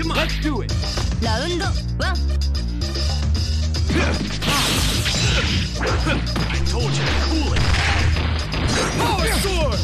Come on. Let's do it. Round one. I told you to cool it. Power sword!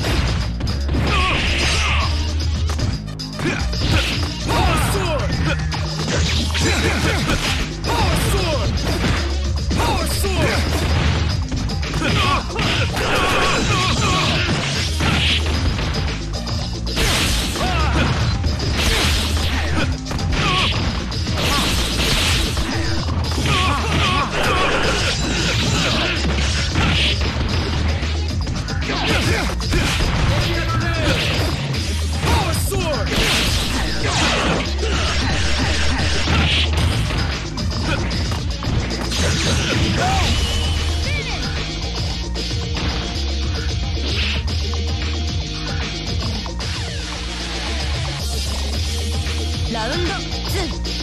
Round two.